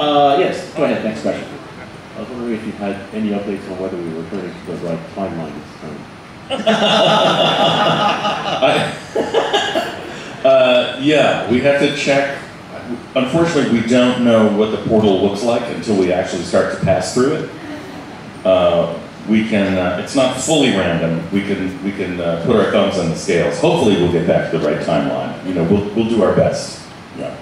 Uh, yes, go ahead, next question. I was wondering if you had any updates on whether we were turning to the right timeline this time. Uh, yeah, we have to check. Unfortunately, we don't know what the portal looks like until we actually start to pass through it. Uh, we can, uh, it's not fully random. We can, we can uh, put our thumbs on the scales. Hopefully, we'll get back to the right timeline. You know, we'll, we'll do our best. Yeah.